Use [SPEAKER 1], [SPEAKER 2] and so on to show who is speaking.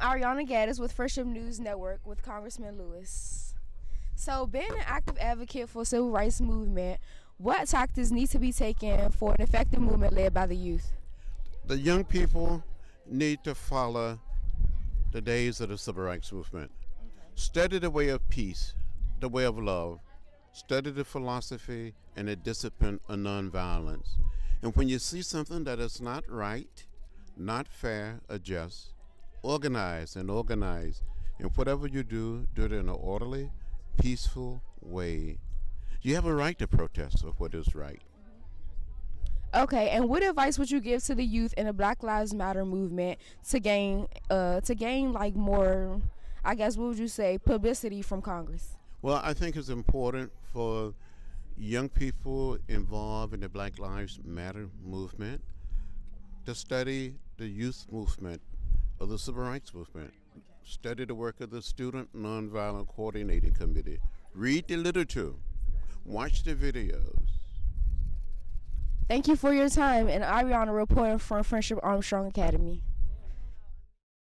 [SPEAKER 1] I'm Ireana Gaddis with Friendship News Network with Congressman Lewis. So, being an active advocate for civil rights movement, what tactics need to be taken for an effective movement led by the youth?
[SPEAKER 2] The young people need to follow the days of the civil rights movement. Study the way of peace, the way of love. Study the philosophy and the discipline of nonviolence. And when you see something that is not right, not fair, or just, organize and organize. And whatever you do, do it in an orderly, peaceful way. You have a right to protest for what is right.
[SPEAKER 1] Okay, and what advice would you give to the youth in the Black Lives Matter movement to gain uh to gain like more I guess what would you say publicity from Congress?
[SPEAKER 2] Well, I think it's important for young people involved in the Black Lives Matter movement to study the youth movement of the civil rights movement. Study the work of the Student Nonviolent Coordinating Committee. Read the literature. Watch the videos.
[SPEAKER 1] Thank you for your time and Ireana reporting from Friendship Armstrong Academy.